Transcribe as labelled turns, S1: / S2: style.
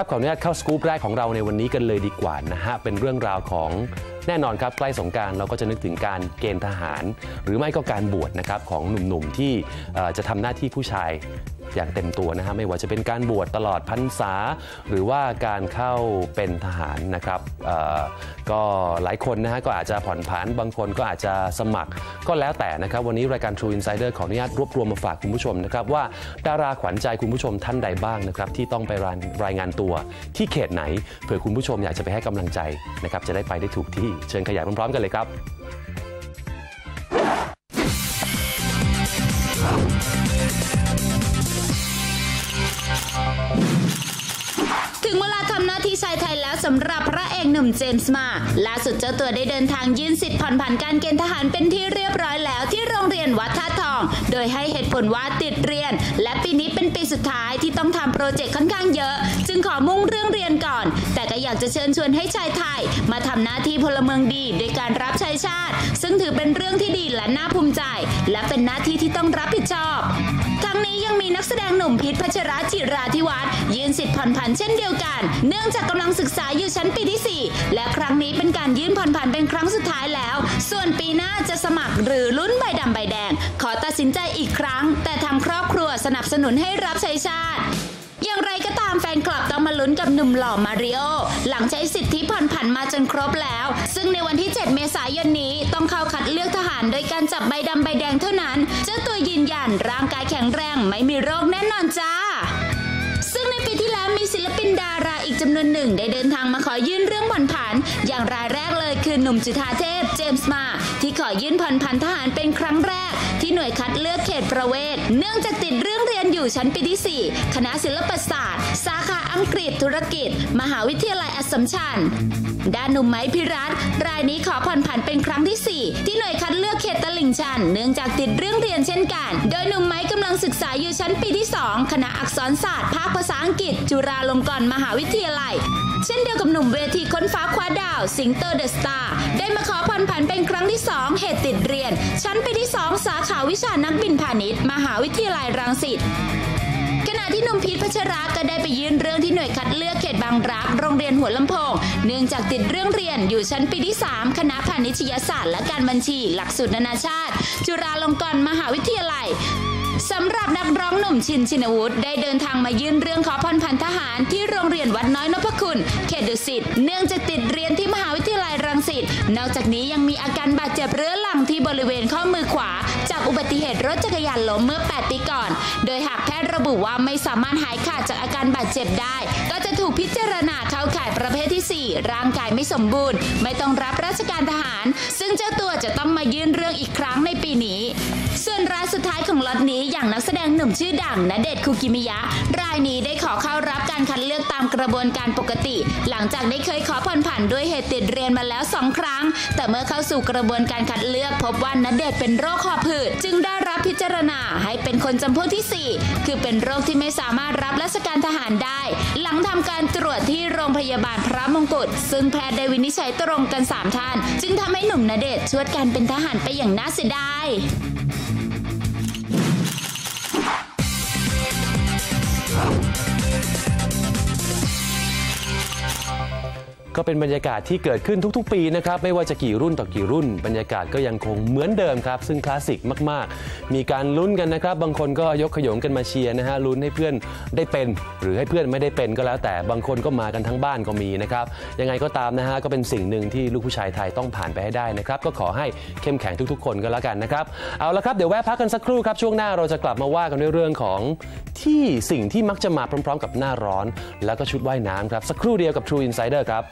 S1: ครับขออนุญาตเข้าสกู๊ปแรกของเราในวันนี้กันเลยดีกว่านะฮะเป็นเรื่องราวของแน่นอนครับใกล้สงการเราก็จะนึกถึงการเกณฑ์ทหาร หรือไม่ก็การบวชนะครับของหนุ่มๆที่จะทำหน้าที่ผู้ชาย อย่างเต็มตัวนะฮะไม่ว่าจะเป็นการบวชตลอดพรรษา หรือว่าการเข้าเป็นทหารนะครับก็หลายคนนะฮะก็อาจจะผ่อนผันบางคนก็อาจจะสมัครก็แล้วแต่นะครับวันนี้รายการ True Insider ขออนุญาตรวบรวมมาฝากคุณผู้ชมนะครับว่าดาราขวัญใจคุณผู้ชมท่านใดบ้างนะครับที่ต้องไปรายรายงานตัวที่เขตไหนเผื่อคุณผู้ชมอยากจะไปให้กำลังใจนะครับจะได้ไปได้ถูกที่เชิญขยายพร้อมๆกันเลยครับ
S2: ถึงเวลาทำหน้าที่ชายไทยแล้วสำหรับพระเอกหนุ่มเจมส์มาล่าสุดเจ้าตัวได้เดินทางยื่นสิทธิ์ผ่อนผันการเกณฑ์ทหารเป็นที่เรียบร้อยแล้วที่โรงเรียนวัดท่าทอง โดยให้เหตุผลว่าติดเรียน และปีนี้เป็นปีสุดท้ายที่ต้องทำโปรเจกต์ค่อนข้างเยอะ จึงขอมุ่งเรื่องเรียนก่อน แต่ก็อยากจะเชิญชวนให้ชายไทย มาทำหน้าที่พลเมืองดีโดยการรับใช้ชาติ ซึ่งถือเป็นเรื่องที่ดีและน่าภูมิใจ และเป็นหน้าที่ที่ต้องรับผิดชอบ นี้ยังมีนักแสดงหนุ่มพิษพัชรจิราธิวัฒน์ยื่นสิทธิ์ผ่อนผันเช่นเดียวกัน เนื่องจากกำลังศึกษาอยู่ชั้นปีที่ 4 และครั้งนี้เป็นการยื่นผ่อนผันเป็นครั้งสุดท้ายแล้ว ส่วนปีหน้าจะสมัครหรือลุ้นใบดำใบแดง ขอตัดสินใจอีกครั้ง แต่ทางครอบครัวสนับสนุนให้รับใช้ชาติอย่างไรก็ตามแฟนคลับต้องมาลุ้นกับหนุ่มหล่อมาริโอหลังใช้สิทธิผ่อนผันมาจนครบแล้ว ซึ่งในวันที่ 7 เมษายนนี้ต้องเข้าคัดเลือกทหารโดยการจับใบดำใบแดงเท่านั้น เจ้าตัวยืนยันร่างกายแข็งแรงไม่มีโรคแน่นอนจ้า ซึ่งในปีที่แล้วมีศิลปินดาราอีกจำนวนหนึ่งได้เดินทางมาขอยื่นเรื่องผ่อนผัน อย่างรายแรกเลยคือหนุ่มจุธาเทพ มส์มา ที่ขอยื่นผ่อนผันทหารเป็นครั้งแรก ที่หน่วยคัดเลือกเขตประเวศ เนื่องจากติดเรื่องเรียนอยู่ชั้นปีที่ 4 คณะศิลปศาสตร์ สาขาอังกฤษธุรกิจ มหาวิทยาลัยอัสสัมชัญด้านหนุ่มไม้พิรัตรายนี้ขอผ่อนผันเป็นครั้งที่ 4 ที่หน่วยคัดเลือกเขตตลิ่งชัน เนื่องจากติดเรื่องเรียนเช่นกัน โดยหนุ่มไม้กำลังศึกษาอยู่ชั้นปีที่ 2 คณะอักษรศาสตร์ภาคภาษาอังกฤษ จุฬาลงกรณ์มหาวิทยาลัย เช่นเดียวกับหนุ่มเวทีค้นฟ้าคว้าดาวสิงโตเดอะสตาร์ได้มาขอผ่อนผันเป็นครั้งที่ 2 เหตุติดเรียน ชั้นปีที่ 2 สาขาวิชานักบินพาณิชย์ มหาวิทยาลัยรังสิตขณะที่หนุ่มพีทพัชราก็ได้ไปยื่นเรื่องที่หน่วยคัดเลือกเขตบางรัก โรงเรียนหัวลำโพง เนื่องจากติดเรื่องเรียนอยู่ชั้นปีที่ 3 คณะพาณิชยศาสตร์และการบัญชี หลักสูตรนานาชาติ จุฬาลงกรณ์มหาวิทยาลัย สำหรับนักร้องหนุ่มชินชินวุฒิได้เดินทางมายื่นเรื่องขอผ่อนผันทหารที่โรงเรียนวัดน้อยนพคุณ เขตดุสิตเนื่องจากติดเรียนที่มหาวิทยาลัยรังสิตนอกจากนี้ยังมีอาการบาดเจ็บเรื้อรังที่บริเวณข้อมือขวา จากอุบัติเหตุรถจักรยานล้มเมื่อ 8 ปีก่อน โดยหากแพทย์ระบุว่าไม่สามารถหายขาดจากอาการบาดเจ็บได้ ก็จะถูกพิจารณาเข้าข่ายประเภทที่ 4 ร่างกายไม่สมบูรณ์ ไม่ต้องรับราชการทหาร ซึ่งเจ้าตัวจะต้องมายื่นเรื่องอีกครั้งในปีนี้ ส่วนรายสุดท้ายของล็อตนี้อย่างนักแสดงหนุ่มชื่อดังณเดชคุกิมิยะ รายนี้ได้ขอเข้ารับการคัดเลือกตามกระบวนการปกติ หลังจากได้เคยขอผ่อนผันด้วยเหตุติดเรียนมาแล้วสองครั้ง แต่เมื่อเข้าสู่กระบวนการคัดเลือกพบว่าณเดชเป็นโรคหอบหืดจึงได้รับพิจารณาให้เป็นคนจำพวกที่ 4 คือเป็นโรคที่ไม่สามารถรับราชการทหารได้ หลังทำการตรวจที่โรงพยาบาลพระมงกุฎซึ่งแพทย์ได้วินิจฉัยตรงกันสามท่าน จึงทำให้หนุ่มณเดชน์ชวดการเป็นทหารไปอย่างน่าเสียดาย
S1: ก็เป็นบรรยากาศที่เกิดขึ้นทุกๆ ปีนะครับไม่ว่าจะกี่รุ่นต่อกี่รุ่น บรรยากาศก็ยังคงเหมือนเดิมครับ ซึ่งคลาสสิกมากๆ มีการลุ้นกันนะครับ บางคนก็ยกขยงกันมาเชียร์นะฮะลุ้นให้เพื่อนได้เป็น หรือให้เพื่อนไม่ได้เป็นก็แล้ว แต่บางคนก็มากันทั้งบ้านก็มีนะครับยังไงก็ตามนะฮะก็เป็นสิ่งหนึ่งที่ลูกผู้ชายไทยต้องผ่านไปให้ได้นะครับก็ขอให้เข้มแข็งทุกๆ คนก็แล้วกันนะครับเอาละครับเดี๋ยวแวะพักกันสักครู่ครับช่วงหน้าเราจะกลับมาว่ากันด้วยเรื่องของที่สิ่งที่มักจะมาพร้อม ๆ กับหน้าร้อน แล้วก็ชุดว่ายน้ำครับสักครู่เดียวกับ True Insider ครับ